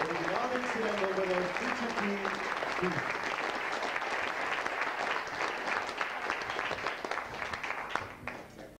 Evladın Sinema Bana Türkçe